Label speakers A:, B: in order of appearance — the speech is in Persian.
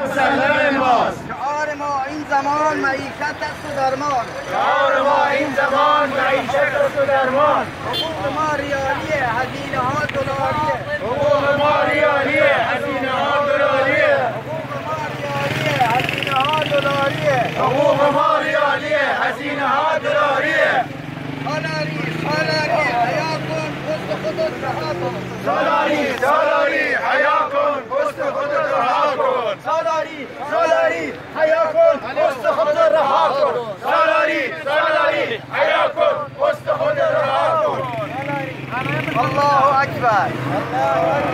A: مسلم ماست.
B: شعار ما این زمان معیشت است و درمان.
A: شعار ما این زمان معیشت است و درمان.
B: حقوق ما ریالیه هزینه ها دلاریه.
A: حقوق ما ریالیه هزینه ها دلاریه.
B: حقوق ما ریالیه هزینه ها دلاریه.
A: حقوق ما ریالیه هزینه ها
B: الله أكبر.
A: الله أكبر